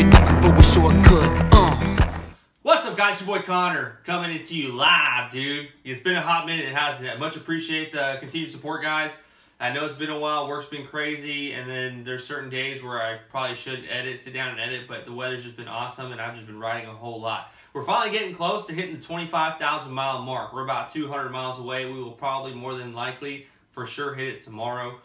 you're looking for a shortcut. Uh. What's up, guys? Your boy Connor coming into you live, dude. It's been a hot minute, it hasn't it? Much appreciate the continued support, guys. I know it's been a while, work's been crazy, and then there's certain days where I probably should edit, sit down and edit, but the weather's just been awesome, and I've just been riding a whole lot. We're finally getting close to hitting the 25,000 mile mark. We're about 200 miles away. We will probably more than likely for sure hit it tomorrow.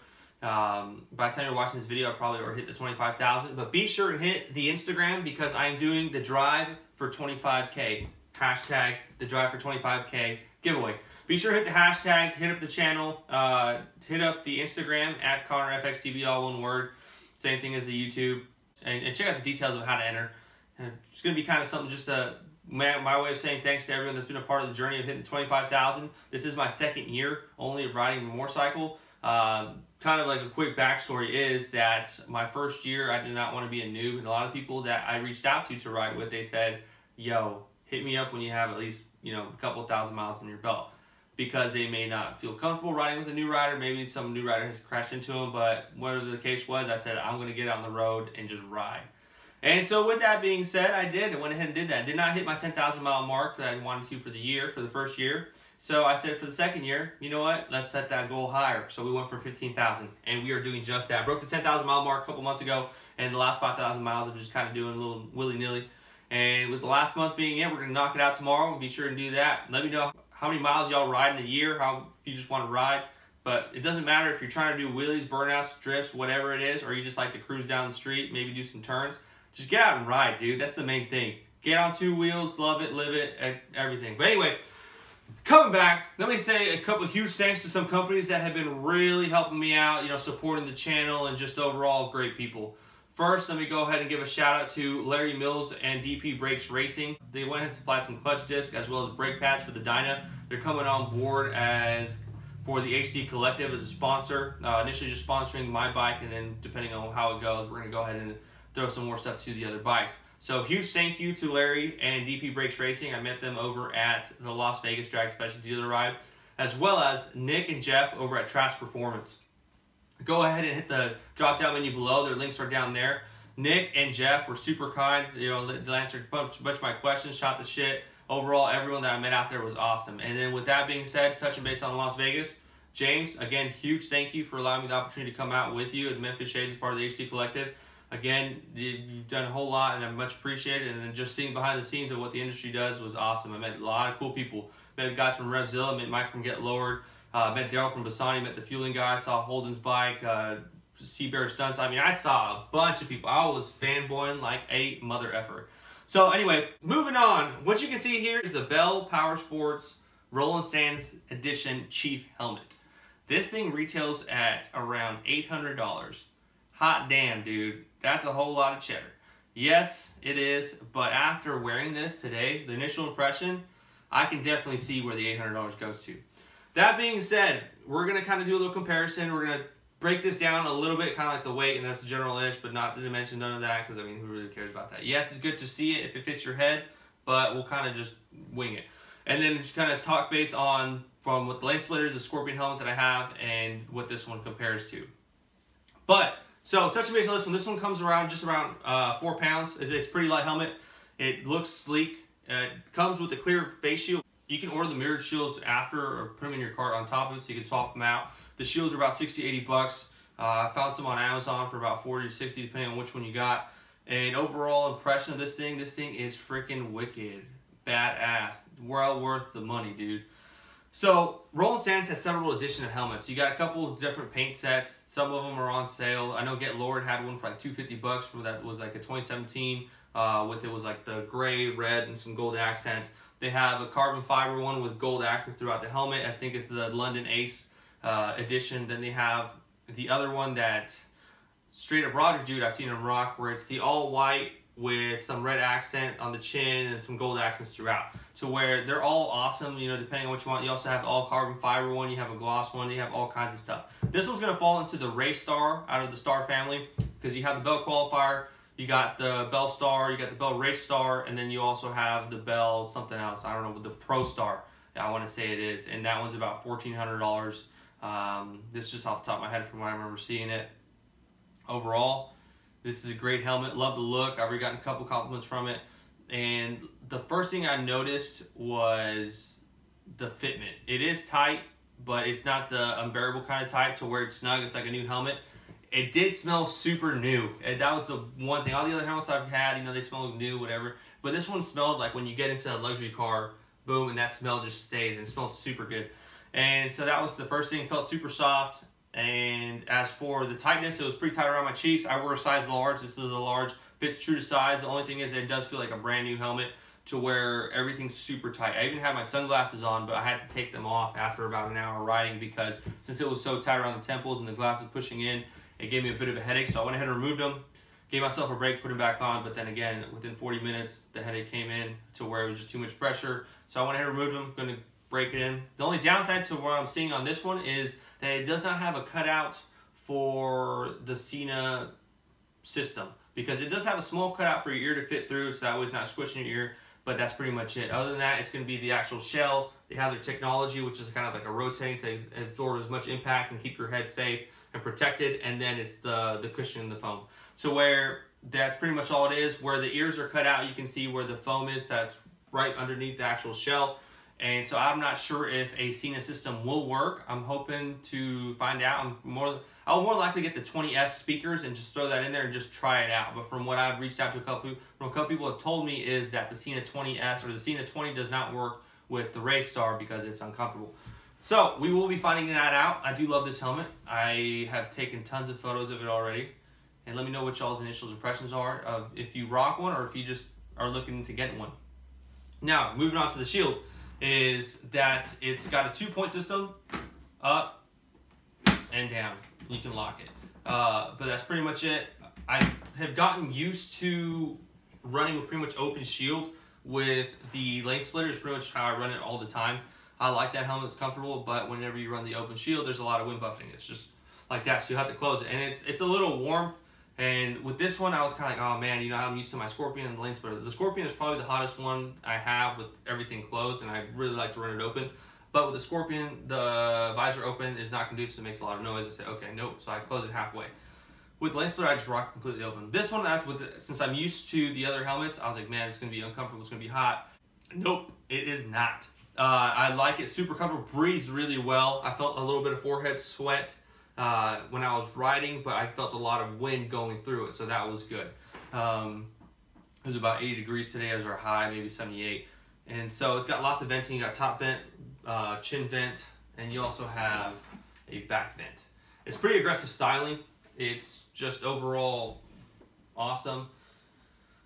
Um, by the time you're watching this video, I probably already hit the 25,000. But be sure and hit the Instagram because I am doing the drive for 25K. Hashtag the drive for 25K giveaway. Be sure to hit the hashtag, hit up the channel, uh, hit up the Instagram at ConnorFXDB, all one word. Same thing as the YouTube. And, and check out the details of how to enter. It's going to be kind of something just to my, my way of saying thanks to everyone that's been a part of the journey of hitting 25,000. This is my second year only of riding a motorcycle. Uh, kind of like a quick backstory is that my first year I did not want to be a noob, and a lot of people that I reached out to to ride with, they said, "Yo, hit me up when you have at least you know a couple thousand miles on your belt." Because they may not feel comfortable riding with a new rider, maybe some new rider has crashed into them, but whatever the case was, I said I'm going to get on the road and just ride. And so with that being said, I did. I went ahead and did that. Did not hit my 10,000 mile mark that I wanted to for the year, for the first year. So I said for the second year, you know what? Let's set that goal higher. So we went for 15,000 and we are doing just that. Broke the 10,000 mile mark a couple months ago and the last 5,000 miles I'm just kind of doing a little willy-nilly. And with the last month being it, we're going to knock it out tomorrow. Be sure to do that. Let me know how many miles y'all ride in a year, how if you just want to ride. But it doesn't matter if you're trying to do wheelies, burnouts, drifts, whatever it is, or you just like to cruise down the street, maybe do some turns. Just get out and ride, dude. That's the main thing. Get on two wheels, love it, live it, everything. But anyway, coming back, let me say a couple huge thanks to some companies that have been really helping me out, you know, supporting the channel and just overall great people. First, let me go ahead and give a shout out to Larry Mills and DP Brakes Racing. They went and supplied some clutch discs as well as brake pads for the Dyna. They're coming on board as for the HD Collective as a sponsor. Uh, initially just sponsoring my bike and then depending on how it goes, we're to go ahead and throw some more stuff to the other bikes. So huge thank you to Larry and DP Brakes Racing. I met them over at the Las Vegas Drag Special Dealer Ride, as well as Nick and Jeff over at Trask Performance. Go ahead and hit the drop down menu below. Their links are down there. Nick and Jeff were super kind. You know, they answered a bunch, bunch of my questions, shot the shit. Overall, everyone that I met out there was awesome. And then with that being said, touching base on Las Vegas, James, again, huge thank you for allowing me the opportunity to come out with you at Memphis Shades as part of the HD Collective. Again, you've done a whole lot, and I'm much appreciate it. And then just seeing behind the scenes of what the industry does was awesome. I met a lot of cool people. Met guys from Revzilla, met Mike from Get Lowered, uh, met Daryl from Bassani, met the fueling guy, saw Holden's bike, uh, Bear Stunts. I mean, I saw a bunch of people. I was fanboying like a mother effer. So anyway, moving on. What you can see here is the Bell Power Sports Roland Sands Edition Chief Helmet. This thing retails at around $800. Hot damn, dude. That's a whole lot of cheddar. Yes, it is, but after wearing this today, the initial impression, I can definitely see where the $800 goes to. That being said, we're going to kind of do a little comparison. We're going to break this down a little bit, kind of like the weight, and that's the general-ish, but not the dimension, none of that, because, I mean, who really cares about that? Yes, it's good to see it if it fits your head, but we'll kind of just wing it. And then just kind of talk based on, from what the lane splitter is, the Scorpion helmet that I have, and what this one compares to. But so touching base on this one, this one comes around just around uh, four pounds. It's a pretty light helmet. It looks sleek. Uh, it comes with a clear face shield. You can order the mirrored shields after or put them in your cart on top of it so you can swap them out. The shields are about 60 80 bucks. Uh, I found some on Amazon for about 40 to 60 depending on which one you got. And overall impression of this thing, this thing is freaking wicked. Badass. Well worth the money, dude. So Roland Sands has several edition of helmets. You got a couple different paint sets. Some of them are on sale. I know Get Lowered had one for like 250 bucks for that was like a 2017 uh, with it was like the gray, red, and some gold accents. They have a carbon fiber one with gold accents throughout the helmet. I think it's the London Ace uh, edition. Then they have the other one that straight up Roger dude I've seen him rock where it's the all white with some red accent on the chin and some gold accents throughout. To where they're all awesome, you know, depending on what you want. You also have all carbon fiber one, you have a gloss one, you have all kinds of stuff. This one's gonna fall into the Race Star out of the Star family because you have the Bell Qualifier, you got the Bell Star, you got the Bell Race Star, and then you also have the Bell something else. I don't know, the Pro Star. I want to say it is, and that one's about fourteen hundred dollars. Um, this is just off the top of my head from what I remember seeing it. Overall, this is a great helmet. Love the look. I've already gotten a couple compliments from it. and the first thing I noticed was the fitment. It is tight, but it's not the unbearable kind of tight to where it's snug. It's like a new helmet. It did smell super new, and that was the one thing. All the other helmets I've had, you know, they smell new, whatever. But this one smelled like when you get into a luxury car, boom, and that smell just stays and smelled super good. And so that was the first thing. Felt super soft. And as for the tightness, it was pretty tight around my cheeks. I wear a size large. This is a large. Fits true to size. The only thing is it does feel like a brand new helmet to where everything's super tight. I even had my sunglasses on, but I had to take them off after about an hour riding because since it was so tight around the temples and the glasses pushing in, it gave me a bit of a headache. So I went ahead and removed them, gave myself a break, put them back on. But then again, within 40 minutes, the headache came in to where it was just too much pressure. So I went ahead and removed them. Going to break it in. The only downside to what I'm seeing on this one is that it does not have a cutout for the Sena system because it does have a small cutout for your ear to fit through so that way it's not squishing your ear but that's pretty much it. Other than that, it's going to be the actual shell. They have their technology, which is kind of like a rotating to absorb as much impact and keep your head safe and protected. And then it's the, the cushion and the foam. So where that's pretty much all it is. Where the ears are cut out, you can see where the foam is. That's right underneath the actual shell. And so I'm not sure if a Sena system will work. I'm hoping to find out. I'm more I'll more likely get the 20S speakers and just throw that in there and just try it out. But from what I've reached out to a couple from a couple people have told me is that the Sena 20S or the Sena 20 does not work with the Race Star because it's uncomfortable. So we will be finding that out. I do love this helmet. I have taken tons of photos of it already. And let me know what y'all's initial impressions are of if you rock one or if you just are looking to get one. Now, moving on to the shield is that it's got a two-point system, up and down. You can lock it. Uh, but that's pretty much it. I have gotten used to running with pretty much open shield with the lane splitter is pretty much how I run it all the time. I like that helmet, it's comfortable, but whenever you run the open shield, there's a lot of wind buffeting. It's just like that, so you have to close it. And it's it's a little warm, and with this one, I was kind of like, oh man, you know, I'm used to my Scorpion and the lane splitter. The Scorpion is probably the hottest one I have with everything closed, and I really like to run it open. But with the Scorpion, the visor open is not conducive, it makes a lot of noise. I say, okay, nope, so I close it halfway. With lane splitter, I just rock completely open. This one, that's with since I'm used to the other helmets, I was like, man, it's gonna be uncomfortable, it's gonna be hot. Nope, it is not. Uh, I like it, super comfortable, breathes really well. I felt a little bit of forehead sweat uh, when I was riding, but I felt a lot of wind going through it, so that was good. Um, it was about 80 degrees today as our high, maybe 78. And so it's got lots of venting. You got top vent, uh, chin vent, and you also have a back vent. It's pretty aggressive styling. It's just overall awesome.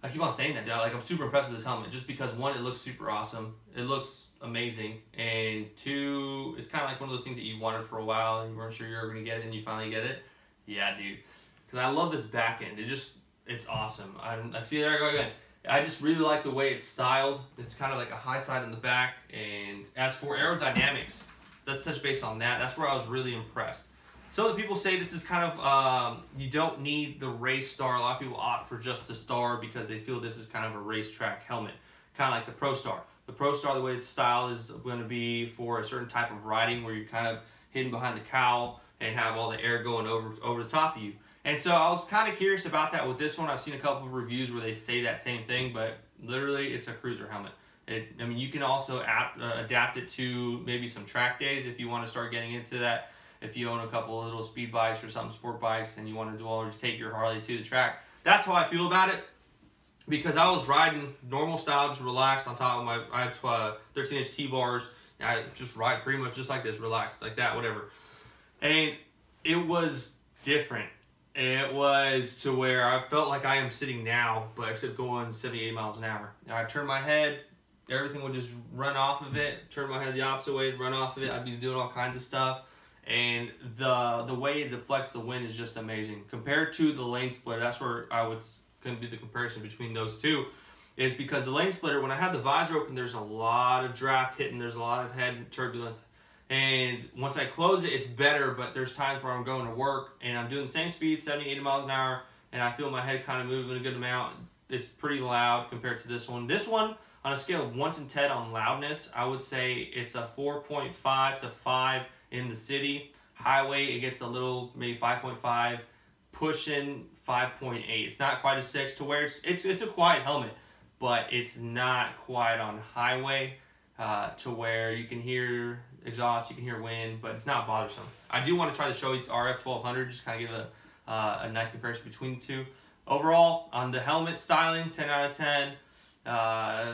I keep on saying that. Like I'm super impressed with this helmet, just because one, it looks super awesome. It looks amazing, and two, it's kind of like one of those things that you wanted for a while and you weren't sure you were gonna get it, and you finally get it. Yeah, dude. Because I love this back end. It just, it's awesome. I'm, I see there I go again. I just really like the way it's styled. It's kind of like a high side in the back. And as for aerodynamics, let's touch base on that. That's where I was really impressed. Some of the people say this is kind of, um, you don't need the race star. A lot of people opt for just the star because they feel this is kind of a racetrack helmet. Kind of like the Pro Star. The Pro Star, the way it's styled, is going to be for a certain type of riding where you're kind of hidden behind the cowl and have all the air going over, over the top of you. And so I was kind of curious about that with this one. I've seen a couple of reviews where they say that same thing, but literally it's a cruiser helmet. It, I mean, you can also ap, uh, adapt it to maybe some track days if you want to start getting into that. If you own a couple of little speed bikes or some sport bikes and you want to do all, or take your Harley to the track. That's how I feel about it because I was riding normal style, just relaxed on top of my, I have uh, 13 inch T-bars. I just ride pretty much just like this, relaxed, like that, whatever. And it was different it was to where I felt like I am sitting now, but except going 78 miles an hour. I turn my head, everything would just run off of it. Turn my head the opposite way, run off of it. I'd be doing all kinds of stuff. And the the way it deflects the wind is just amazing. Compared to the lane splitter, that's where I would going to be the comparison between those two. Is because the lane splitter, when I have the visor open, there's a lot of draft hitting, there's a lot of head turbulence. And once I close it, it's better, but there's times where I'm going to work and I'm doing the same speed, 70, 80 miles an hour, and I feel my head kind of moving a good amount. It's pretty loud compared to this one. This one, on a scale of 1 to 10 on loudness, I would say it's a 4.5 to 5 in the city. Highway, it gets a little, maybe 5.5, pushing 5.8. It's not quite a 6 to where it's, it's, it's a quiet helmet. but it's not quite on highway uh, to where you can hear exhaust, you can hear wind, but it's not bothersome. I do want to try to the Shoei RF 1200, just kind of give a, uh, a nice comparison between the two. Overall, on the helmet styling, 10 out of 10. Uh,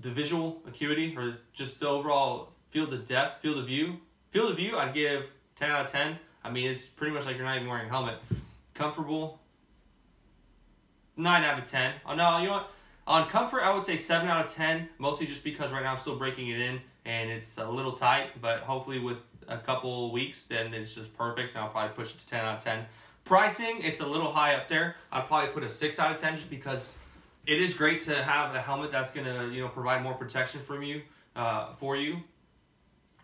the visual acuity, or just the overall field of depth, field of view. Field of view, I'd give 10 out of 10. I mean, it's pretty much like you're not even wearing a helmet. Comfortable, 9 out of 10. Oh, no, you know what? On comfort, I would say 7 out of 10, mostly just because right now I'm still breaking it in and it's a little tight, but hopefully with a couple weeks, then it's just perfect. And I'll probably push it to 10 out of 10. Pricing, it's a little high up there. I'd probably put a 6 out of 10 just because it is great to have a helmet that's going to, you know, provide more protection from you, uh, for you.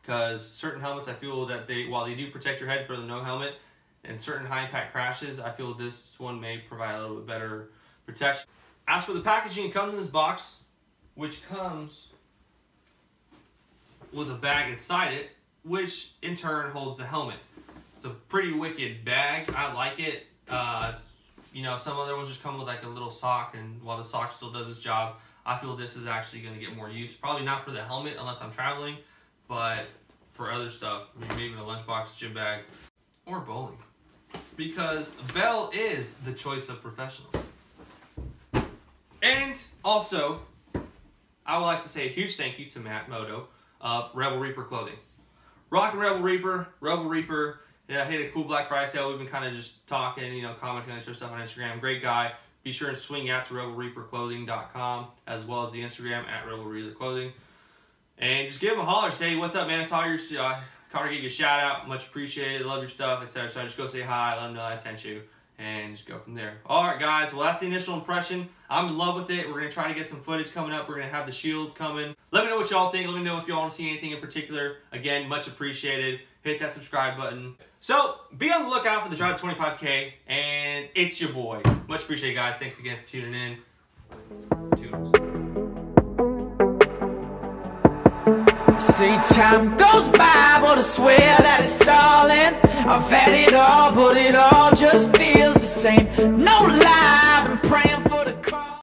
Because certain helmets, I feel that they, while they do protect your head for the no helmet, and certain high impact crashes, I feel this one may provide a little bit better protection. As for the packaging, it comes in this box, which comes with a bag inside it, which in turn holds the helmet. It's a pretty wicked bag. I like it. Uh, you know, some other ones just come with like a little sock, and while the sock still does its job, I feel this is actually going to get more use. Probably not for the helmet unless I'm traveling, but for other stuff, maybe even a lunchbox, gym bag, or bowling. Because Bell is the choice of professionals. And also, I would like to say a huge thank you to Matt Moto of Rebel Reaper Clothing. Rockin' Rebel Reaper, Rebel Reaper, yeah, hit a cool Black Friday sale. We've been kind of just talking, you know, commenting on stuff on Instagram. Great guy. Be sure to swing out to rebelreaperclothing.com as well as the Instagram at Rebel Reaper Clothing. And just give him a holler. Say, what's up, man? I saw your, uh, gave you a shout out. Much appreciated. Love your stuff, etc. So I just go say hi. Let him know I sent you and just go from there. All right, guys. Well, that's the initial impression. I'm in love with it. We're going to try to get some footage coming up. We're going to have the shield coming. Let me know what y'all think. Let me know if y'all want to see anything in particular. Again, much appreciated. Hit that subscribe button. So, be on the lookout for the Drive 25K, and it's your boy. Much appreciated, guys. Thanks again for tuning in. Toodles. See, time goes by, but I swear that it's stalling. I've had it all, but it all just feels the same. No lie, I've been praying.